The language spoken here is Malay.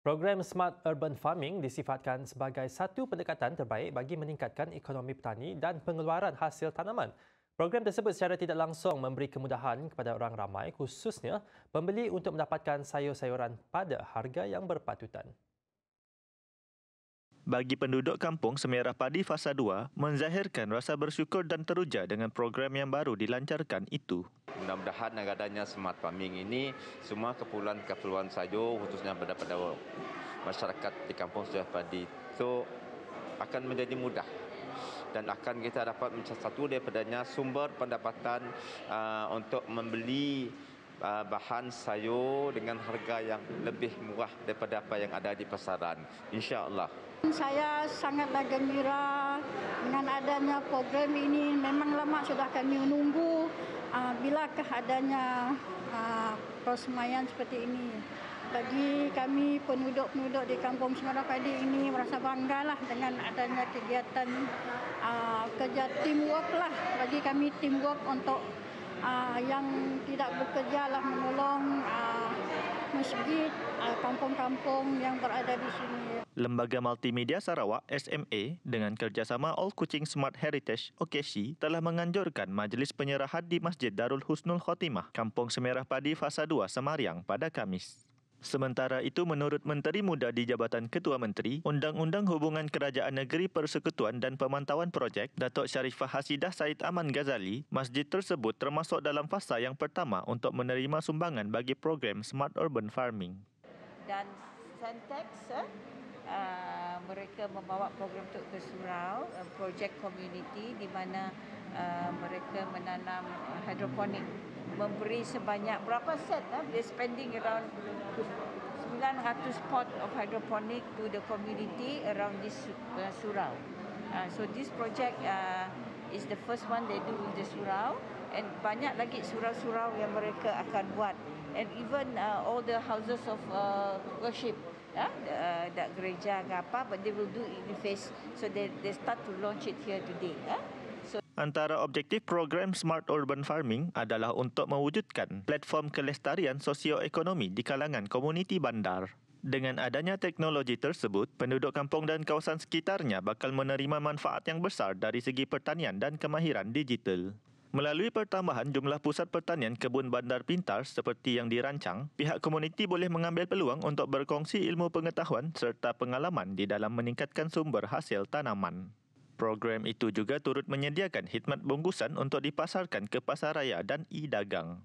Program Smart Urban Farming disifatkan sebagai satu pendekatan terbaik bagi meningkatkan ekonomi petani dan pengeluaran hasil tanaman. Program tersebut secara tidak langsung memberi kemudahan kepada orang ramai khususnya pembeli untuk mendapatkan sayur-sayuran pada harga yang berpatutan. Bagi penduduk kampung Semerah Padi Fasa 2, menzahirkan rasa bersyukur dan teruja dengan program yang baru dilancarkan itu. Mudah-mudahan dengan adanya smart farming ini, semua keperluan-keperluan sayur khususnya pada masyarakat di kampung Semerah Padi itu akan menjadi mudah. Dan akan kita dapat mencari satu daripadanya sumber pendapatan uh, untuk membeli uh, bahan sayur dengan harga yang lebih murah daripada apa yang ada di pasaran. insya-Allah. Saya sangatlah gembira dengan adanya program ini. Memang lama sudah kami menunggu bilakah adanya uh, persemayan seperti ini. Bagi kami penduduk-penduduk di Kampung Semarang Padi ini merasa banggalah dengan adanya kegiatan uh, kerja teamwork lah. Bagi kami teamwork untuk uh, yang tidak bekerja lah menolong masjid, uh, kampung-kampung yang berada di sini. Lembaga Multimedia Sarawak SMA dengan kerjasama All Kuching Smart Heritage OKC telah menganjurkan majlis penyerahan di Masjid Darul Husnul Khotimah, Kampung Semerah Padi Fasa 2 Semariang pada Kamis. Sementara itu, menurut Menteri Muda di Jabatan Ketua Menteri, Undang-Undang Hubungan Kerajaan Negeri Persekutuan dan Pemantauan Projek, Datuk Syarifah Hasidah Said Aman Ghazali, masjid tersebut termasuk dalam fasa yang pertama untuk menerima sumbangan bagi program Smart Urban Farming. Dan Sentex, eh, uh, mereka membawa program untuk ke surau, uh, projek community di mana uh, mereka menanam uh, hidroponik. Memberi sebanyak berapa set? Uh, they spending around 900 pot of hydroponic to the community around this uh, surau. Uh, so this project uh, is the first one they do in the surau and banyak lagi surau-surau yang mereka akan buat and even uh, all the houses of uh, worship uh, the, gereja ke apa but they will do it in phase so they they start to launch it here today uh. so Antara objektif program Smart Urban Farming adalah untuk mewujudkan platform kelestarian sosioekonomi di kalangan komuniti bandar. Dengan adanya teknologi tersebut, penduduk kampung dan kawasan sekitarnya bakal menerima manfaat yang besar dari segi pertanian dan kemahiran digital. Melalui pertambahan jumlah pusat pertanian kebun bandar pintar seperti yang dirancang, pihak komuniti boleh mengambil peluang untuk berkongsi ilmu pengetahuan serta pengalaman di dalam meningkatkan sumber hasil tanaman. Program itu juga turut menyediakan khidmat bungkusan untuk dipasarkan ke pasaraya dan e-dagang.